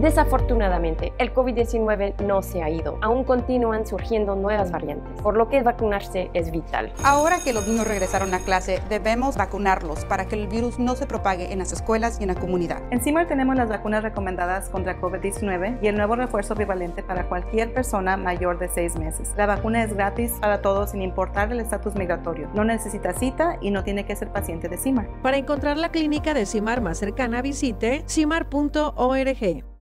Desafortunadamente, el COVID-19 no se ha ido. Aún continúan surgiendo nuevas variantes, por lo que vacunarse es vital. Ahora que los niños regresaron a clase, debemos vacunarlos para que el virus no se propague en las escuelas y en la comunidad. En CIMAR tenemos las vacunas recomendadas contra COVID-19 y el nuevo refuerzo bivalente para cualquier persona mayor de seis meses. La vacuna es gratis para todos sin importar el estatus migratorio. No necesita cita y no tiene que ser paciente de CIMAR. Para encontrar la clínica de CIMAR más cercana, visite cimar.org.